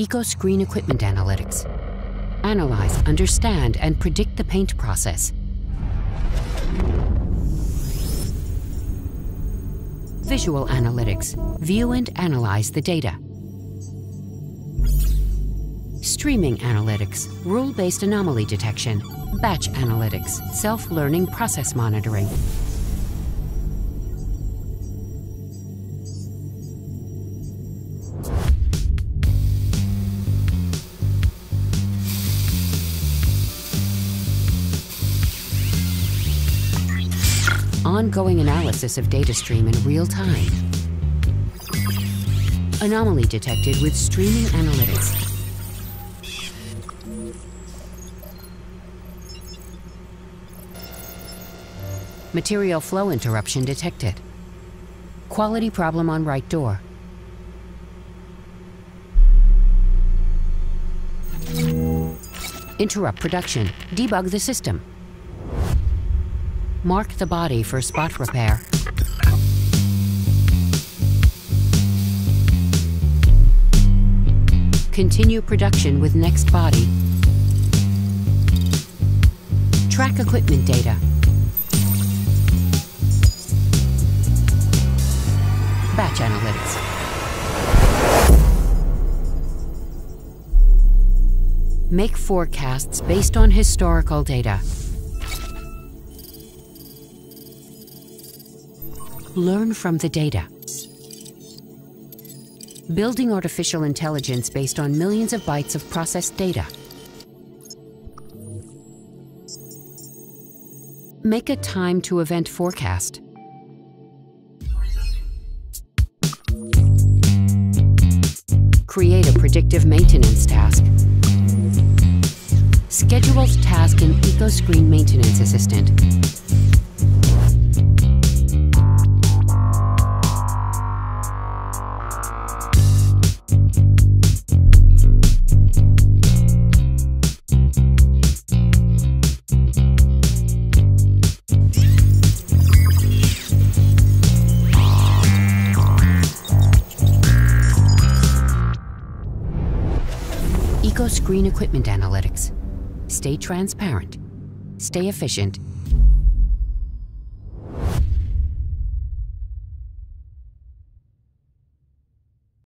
EcoScreen Equipment Analytics. Analyze, understand, and predict the paint process. Visual Analytics. View and analyze the data. Streaming Analytics. Rule-based anomaly detection. Batch Analytics. Self-learning process monitoring. Ongoing analysis of data stream in real time. Anomaly detected with streaming analytics. Material flow interruption detected. Quality problem on right door. Interrupt production. Debug the system. Mark the body for spot repair. Continue production with next body. Track equipment data. Batch analytics. Make forecasts based on historical data. Learn from the data. Building artificial intelligence based on millions of bytes of processed data. Make a time to event forecast. Create a predictive maintenance task. Scheduled task in EcoScreen Maintenance Assistant. EcoScreen Equipment Analytics. Stay transparent, stay efficient,